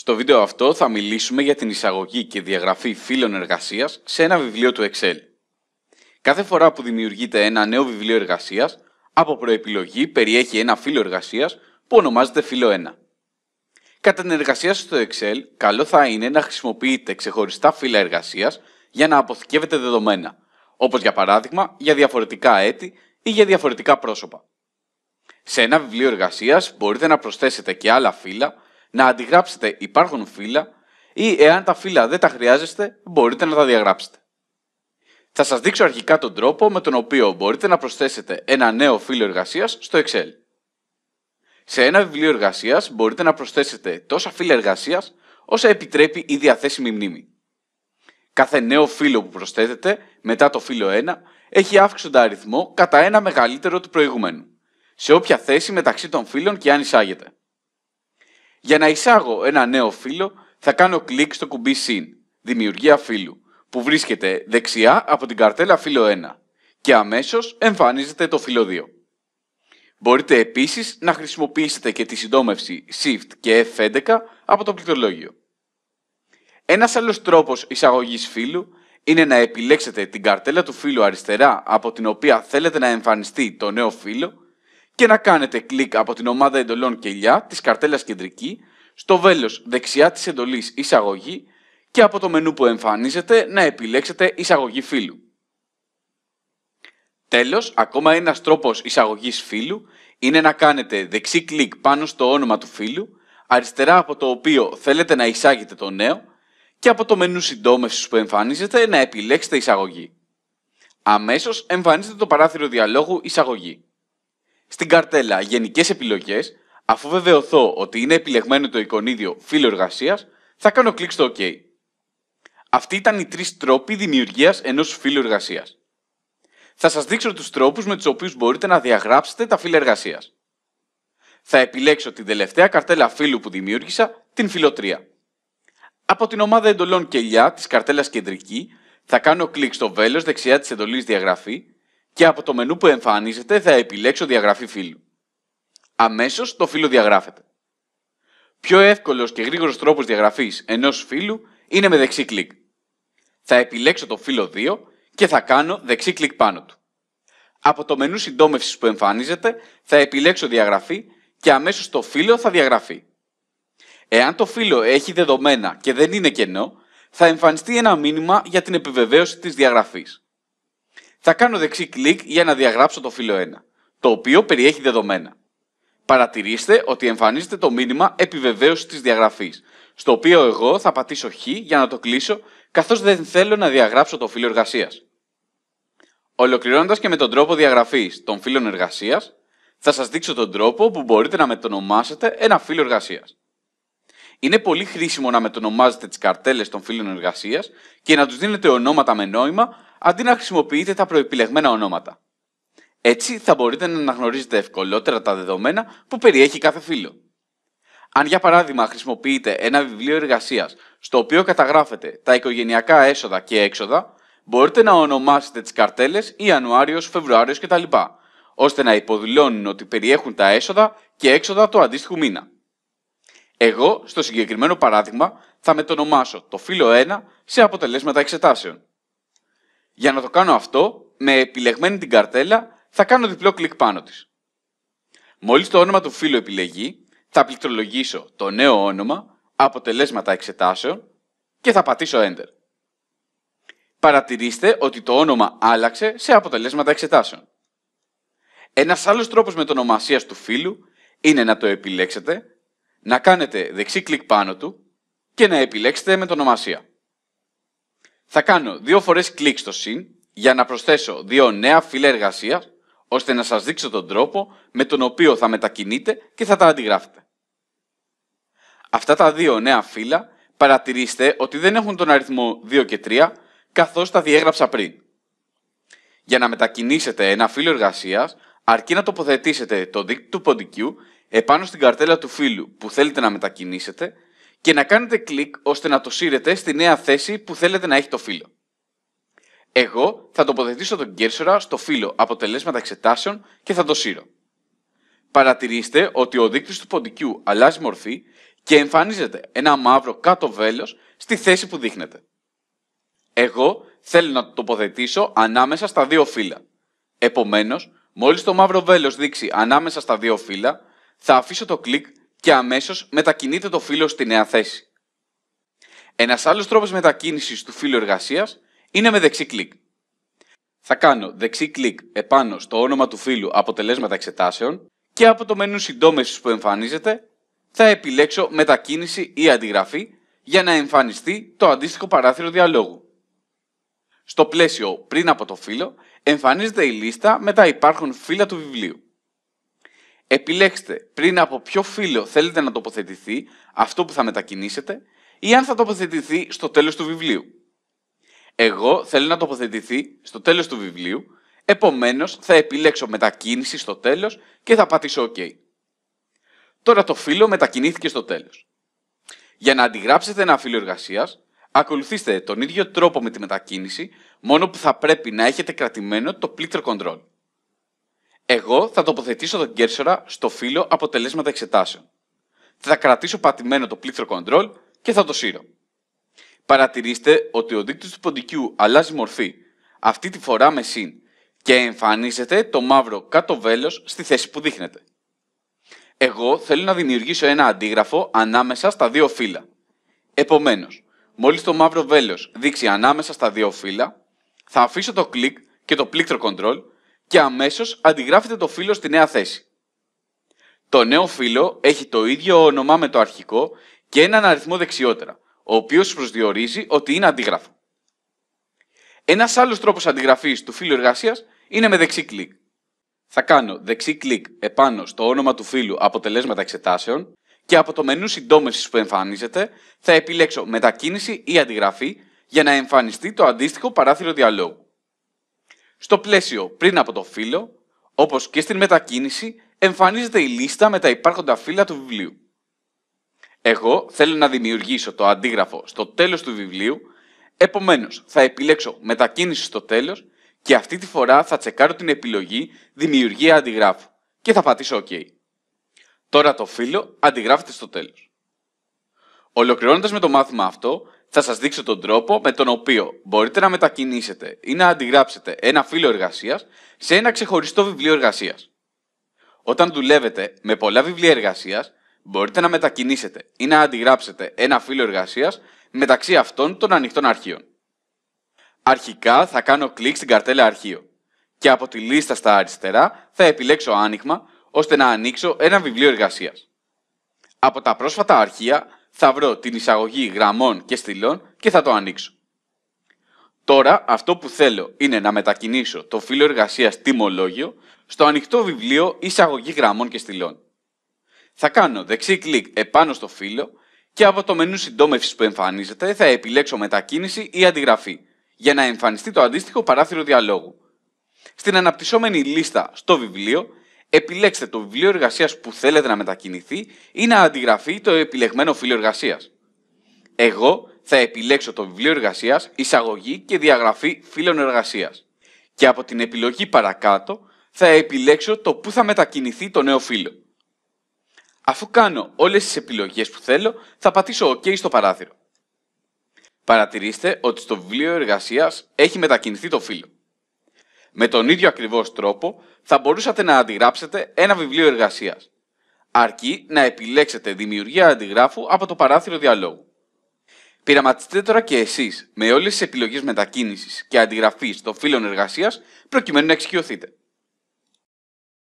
Στο βίντεο αυτό θα μιλήσουμε για την εισαγωγή και διαγραφή φύλων εργασίας σε ένα βιβλίο του Excel. Κάθε φορά που δημιουργείται ένα νέο βιβλίο εργασίας, από προεπιλογή περιέχει ένα φύλλο εργασίας που ονομάζεται φύλλο 1. Κατά την εργασία σας στο Excel, καλό θα είναι να χρησιμοποιείτε ξεχωριστά φύλλα εργασίας για να αποθηκεύετε δεδομένα, όπως για παράδειγμα για διαφορετικά έτη ή για διαφορετικά πρόσωπα. Σε ένα βιβλίο εργασίας μπορείτε να προσθέσετε και άλλα φύλλα να αντιγράψετε υπάρχον φύλλα ή εάν τα φύλλα δεν τα χρειάζεστε, μπορείτε να τα διαγράψετε. Θα σας δείξω αρχικά τον τρόπο με τον οποίο μπορείτε να προσθέσετε ένα νέο φύλλο εργασίας στο Excel. Σε ένα βιβλίο εργασίας μπορείτε να προσθέσετε τόσα φύλλα εργασίας όσα επιτρέπει η διαθέσιμη μνήμη. Κάθε νέο φύλλο που προσθέτετε μετά το φύλλο 1 έχει αύξοντα αριθμό κατά ένα μεγαλύτερο του προηγουμένου, σε όποια θέση μεταξύ των φύλλων και αν εισάγεται. Για να εισάγω ένα νέο φύλλο, θα κάνω κλικ στο κουμπί Συν, Δημιουργία φύλλου, που βρίσκεται δεξιά από την καρτέλα φύλλο 1 και αμέσως εμφανίζεται το φύλλο 2. Μπορείτε επίσης να χρησιμοποιήσετε και τη συντόμευση Shift και F11 από το πληκτρολόγιο. Ένας άλλος τρόπος εισαγωγής φύλλου είναι να επιλέξετε την καρτέλα του φύλλου αριστερά από την οποία θέλετε να εμφανιστεί το νέο φύλλο και να κάνετε κλικ από την ομάδα εντολών κελιά της καρτέλας κεντρική στο βέλος δεξιά της εντολής εισαγωγή και από το μενού που εμφανίζεται να επιλέξετε εισαγωγή φύλου. Τέλος, ακόμα ένας τρόπος εισαγωγής φύλου είναι να κάνετε δεξί κλικ πάνω στο όνομα του φύλου, αριστερά από το οποίο θέλετε να εισάγετε το νέο και από το μενού συντόμευσης που εμφανίζεται να επιλέξετε εισαγωγή. Αμέσως εμφανίζεται το παράθυρο διαλόγου εισαγωγή. Στην καρτέλα Γενικές επιλογές, αφού βεβαιωθώ ότι είναι επιλεγμένο το εικονίδιο φύλλο εργασίας, θα κάνω κλικ στο OK. Αυτοί ήταν οι τρεις τρόποι δημιουργίας ενός φύλλου εργασίας. Θα σας δείξω τους τρόπους με τους οποίους μπορείτε να διαγράψετε τα φύλλα εργασίας. Θα επιλέξω την τελευταία καρτέλα φύλλου που δημιούργησα, την φύλλο τρία. Από την ομάδα εντολών κελιά της καρτέλας κεντρική θα κάνω κλικ στο βέλος δεξιά της εντολής διαγραφή και από το μενού που εμφανίζεται θα επιλέξω διαγραφή φύλλου. Αμέσως το φύλλο διαγράφεται. Πιο εύκολος και γρήγορος τρόπος διαγραφής ενός φύλλου είναι με δεξί κλικ. Θα επιλέξω το φύλλο 2 και θα κάνω δεξί κλικ πάνω του. Από το μενού συντόμευσης που εμφανίζεται θα επιλέξω διαγραφή και αμέσως το φύλλο θα διαγραφεί. Εάν το φύλλο έχει δεδομένα και δεν είναι κενό, θα εμφανιστεί ένα μήνυμα για την επιβεβαίωση της διαγραφής θα κάνω δεξί κλικ για να διαγράψω το φύλλο 1, το οποίο περιέχει δεδομένα. Παρατηρήστε ότι εμφανίζεται το μήνυμα επιβεβαίωσης της διαγραφής, στο οποίο εγώ θα πατήσω Χ για να το κλείσω, καθώς δεν θέλω να διαγράψω το φύλλο εργασίας. Ολοκληρώνοντας και με τον τρόπο διαγραφής των φύλλων εργασίας, θα σας δείξω τον τρόπο που μπορείτε να μετονομάσετε ένα φύλλο εργασίας. Είναι πολύ χρήσιμο να μετονομάζετε τις καρτέλες των φύλλων εργασίας και να τους δίνετε ονόματα με νόημα αντί να χρησιμοποιείτε τα προεπιλεγμένα ονόματα. Έτσι θα μπορείτε να αναγνωρίζετε ευκολότερα τα δεδομένα που περιέχει κάθε φύλλο. Αν για παράδειγμα χρησιμοποιείτε ένα βιβλίο εργασίας στο οποίο καταγράφετε τα οικογενειακά έσοδα και έξοδα, μπορείτε να ονομάσετε τις καρτέλες Ιανουάριος, Φεβρουάριος κτλ. ώστε να υποδηλώνουν ότι περιέχουν τα έσοδα και έξοδα του αντίστοιχου μήνα. Εγώ, στο συγκεκριμένο παράδειγμα, θα μετονομάσω το φύλλο 1 σε αποτελέσματα εξετάσεων. Για να το κάνω αυτό, με επιλεγμένη την καρτέλα, θα κάνω διπλό κλικ πάνω της. Μόλις το όνομα του φύλου επιλεγεί, θα πληκτρολογήσω το νέο όνομα, αποτελέσματα εξετάσεων και θα πατήσω Enter. Παρατηρήστε ότι το όνομα άλλαξε σε αποτελέσματα εξετάσεων. Ένας άλλος τρόπος μετονομασίας του φύλου είναι να το επιλέξετε, να κάνετε δεξί κλικ πάνω του και να επιλέξετε μετονομασία. Θα κάνω δύο φορές κλικ στο συν για να προσθέσω δύο νέα φύλλα εργασίας, ώστε να σας δείξω τον τρόπο με τον οποίο θα μετακινείτε και θα τα αντιγράφετε. Αυτά τα δύο νέα φύλλα παρατηρήστε ότι δεν έχουν τον αριθμό 2 και 3 καθώς τα διέγραψα πριν. Για να μετακινήσετε ένα φύλλο εργασίας, αρκεί να τοποθετήσετε το δίκτυο του ποντικού επάνω στην καρτέλα του φύλλου που θέλετε να μετακινήσετε και να κάνετε κλικ ώστε να το σύρετε στη νέα θέση που θέλετε να έχει το φύλλο. Εγώ θα τοποθετήσω τον κέρσορα στο φύλλο αποτελέσματα εξετάσεων και θα το σύρω. παρατηρήστε ότι ο δείκτης του ποντικού αλλάζει μορφή και εμφανίζεται ένα μαύρο κάτω βέλος στη θέση που δείχνεται. Εγώ θέλω να το τοποθετήσω ανάμεσα στα δύο φύλλα. Επομένως, μόλις το μαύρο βέλος δείξει ανάμεσα στα δύο φύλλα, θα αφήσω το κλικ και αμέσως μετακινείται το φύλλο στη νέα θέση. Ένας άλλος τρόπος μετακίνησης του φύλλου εργασίας είναι με δεξί κλικ. Θα κάνω δεξί κλικ επάνω στο όνομα του φύλλου αποτελέσματα εξετάσεων και από το μενού συντόμεσης που εμφανίζεται θα επιλέξω μετακίνηση ή αντιγραφή για να εμφανιστεί το αντίστοιχο παράθυρο διαλόγου. Στο πλαίσιο πριν από το φύλλο εμφανίζεται η λίστα με τα υπάρχον φύλλα του βιβλίου. Επιλέξτε πριν από ποιο φύλλο θέλετε να τοποθετηθεί αυτό που θα μετακινήσετε ή αν θα τοποθετηθεί στο τέλος του βιβλίου. Εγώ θέλω να τοποθετηθεί στο τέλος του βιβλίου, επομένως θα επιλέξω μετακίνηση στο τέλος και θα πατήσω OK. Τώρα το φύλλο μετακινήθηκε στο τέλος. Για να αντιγράψετε ένα φύλλο εργασίας, ακολουθήστε τον ίδιο τρόπο με τη μετακίνηση, μόνο που θα πρέπει να έχετε κρατημένο το Plitter Control. Εγώ θα τοποθετήσω τον κέρσορα στο φύλλο αποτελέσματα εξετάσεων. Θα κρατήσω πατημένο το Plitter Control και θα το σύρω. Παρατηρήστε ότι ο δείκτης του ποντικού αλλάζει μορφή, αυτή τη φορά με συν, και εμφανίζεται το μαύρο κάτω βέλος στη θέση που δείχνεται. Εγώ θέλω να δημιουργήσω ένα αντίγραφο ανάμεσα στα δύο φύλλα. Επομένως, μόλις το μαύρο βέλος δείξει ανάμεσα στα δύο φύλλα, θα αφήσω το κλικ και το plictor control και αμέσως αντιγράφεται το φύλλο στη νέα θέση. Το νέο φύλλο έχει το ίδιο όνομα με το αρχικό και έναν αριθμό δεξιότερα, ο οποίος προσδιορίζει ότι είναι αντίγραφο. Ένας άλλος τρόπος αντιγραφής του φύλλου εργασίας είναι με δεξί κλικ. Θα κάνω δεξί κλικ επάνω στο όνομα του φύλλου αποτελέσματα εξετάσεων και από το μενού συντόμευσης που εμφανίζεται θα επιλέξω μετακίνηση ή αντιγραφή για να εμφανιστεί το αντίστοιχο παράθυρο διαλόγου. Στο πλαίσιο πριν από το φύλλο, όπως και στην μετακίνηση, εμφανίζεται η λίστα με τα υπάρχοντα φύλλα του βιβλίου. Εγώ θέλω να δημιουργήσω το αντίγραφο στο τέλος του βιβλίου, επομένως θα επιλέξω μετακίνηση στο τέλος και αυτή τη φορά θα τσεκάρω την επιλογή Δημιουργία αντιγράφου και θα πατήσω OK. Τώρα το φύλλο αντιγράφεται στο τέλος. Ολοκληρώνοντας με το μάθημα αυτό, θα σας δείξω τον τρόπο με τον οποίο μπορείτε να μετακινήσετε ή να αντιγράψετε ένα φύλλο εργασίας σε ένα ξεχωριστό βιβλίο εργασίας. Όταν δουλεύετε με πολλά βιβλία εργασίας, μπορείτε να μετακινήσετε ή να αντιγράψετε ένα φύλλο εργασίας μεταξύ αυτών των ανοιχτών αρχείων. Αρχικά θα κάνω κλικ στην καρτέλα αρχείο και από τη λίστα στα αριστερά θα επιλέξω άνοιγμα ώστε να ανοίξω ένα βιβλίο εργασίας. Από τα πρόσφατα αρχεία θα βρω την εισαγωγή γραμμών και στυλών και θα το ανοίξω. Τώρα αυτό που θέλω είναι να μετακινήσω το φύλλο εργασίας τιμολόγιο στο ανοιχτό βιβλίο εισαγωγή γραμμών και στυλών. Θα κάνω δεξί κλικ επάνω στο φύλλο και από το μενού συντόμευσης που εμφανίζεται θα επιλέξω μετακίνηση ή αντιγραφή για να εμφανιστεί το αντίστοιχο παράθυρο διαλόγου. Στην αναπτυσσόμενη λίστα στο βιβλίο, επιλέξτε το βιβλίο εργασίας που θέλετε να μετακινηθεί ή να αντιγραφεί το επιλεγμένο φύλλο εργασίας. Εγώ θα επιλέξω το βιβλίο εργασίας, εισαγωγή και διαγραφή φύλων εργασίας. Και από την επιλογή παρακάτω θα επιλέξω το που θα μετακινηθεί το νέο φύλλο. Αφού κάνω όλες τις επιλογές που θέλω, θα πατήσω OK στο παράθυρο. Παρατηρήστε ότι στο βιβλίο εργασίας έχει μετακινηθεί το φύλλο. Με τον ίδιο ακριβώς τρόπο θα μπορούσατε να αντιγράψετε ένα βιβλίο εργασίας. Αρκεί να επιλέξετε δημιουργία αντιγράφου από το παράθυρο διαλόγου. Πειραματιστείτε τώρα και εσείς με όλες τις επιλογές μετακίνησης και αντιγραφής των φύλων εργασίας προκειμένου να εξοικειωθείτε.